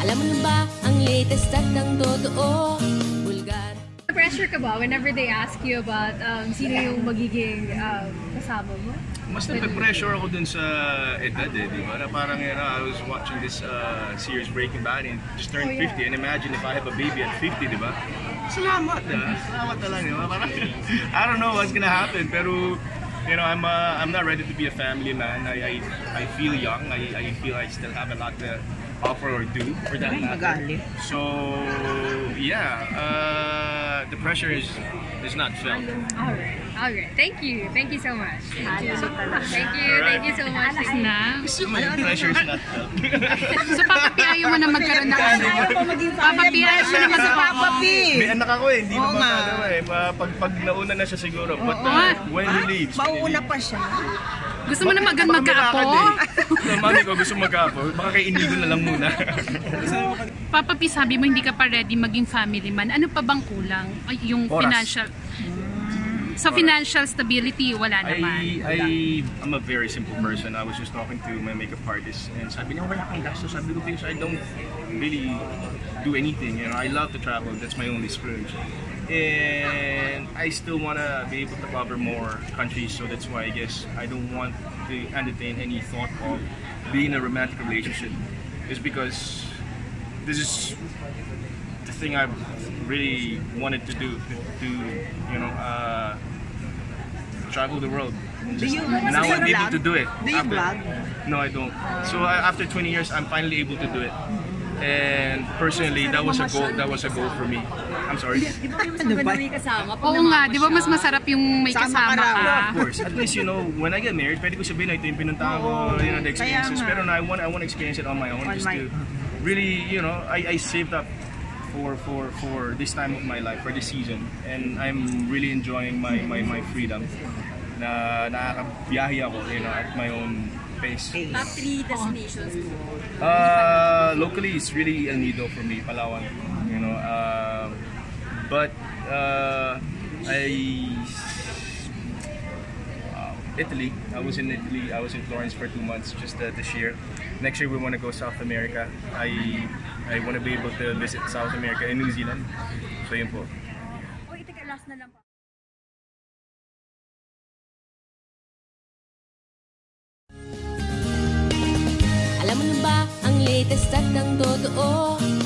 Alam mo ba ang latest at ang totoo? Bulgar Pressure ka ba whenever they ask you about um, sino yung magiging um, kasama mo? Mas nape-pressure ako dun sa edad eh, di ba? Na parang, you know, I was watching this uh, series Breaking Bad and just turned Oh, yeah. 50 and imagine if I have a baby at 50, di ba? Salamat ah. Salamat na lang, di ba? Parang, I don't know what's gonna happen, pero you know, I'm uh, I'm not ready to be a family man. I I, I feel young. I, I feel I still have a lot to offer or do for that matter. So yeah, uh, the pressure is is not felt. Alright. Alright. Thank you. Thank you so much. Thank you. Thank you. Thank you so much. Thank you. na. So my pressure is not felt. So papapiayo mo na magkaroon ng ano. Papapiayo mo na Sa magkaroon. Papa P. May anak ako eh, hindi naman ano eh. Pa- Pag, pag nauna na siya siguro. But uh, when he leaves, Mauuna pa siya. Gusto mo na mag Baka may magkaapo? Mami ko gusto magkaapo. Baka kay inigo na lang muna. Papa P, sabi mo hindi ka pa ready maging family man. Ano pa bang kulang? Ay, Yung Oras. financial... Sa financial stability, wala naman. I, I, I'm a very simple person. I was just talking to my makeup artist and sabi niya, wala kang gastos. Sabi ko, because I don't really do anything. You know, I love to travel. That's my only splurge. And I still want to be able to cover more countries. So that's why I guess I don't want to entertain any thought of being in a romantic relationship. Is because this is the thing I've really wanted to do. To, to you know, uh, travel the world. And Do you- now I'm able vlog? to do it. Do you After- vlog? No, I don't. So I, after 20 years, I'm finally able to do it. And personally, that was a goal. That was a goal for me. I'm sorry. Di ba mas Ano maganda ba? may kasama? pag Oo nga, di ba mas masarap yung may kasama ka raw. Of course, at least you know when I get married, pwede ko sabihin na ito yung pinuntahan ko, you know, the experiences. Pero no, I want, I want to experience it on my own, just to really, you know, I, I saved up for for for this time of my life, for this season, and I'm really enjoying my my my freedom. Na nakakabiyahe ako, you know, at my own pace. Top 3 destinations mo. Uh, locally, it's really El Nido for me, Palawan. You know, um, but uh, I uh, Italy. I was in Italy. I was in Florence for two months just uh, this year. Next year we want to go South America. I I want to be able to visit South America and New Zealand. So yun po. Uy, teka, last na lang pa. Alam mo ba ang latest at ang totoo?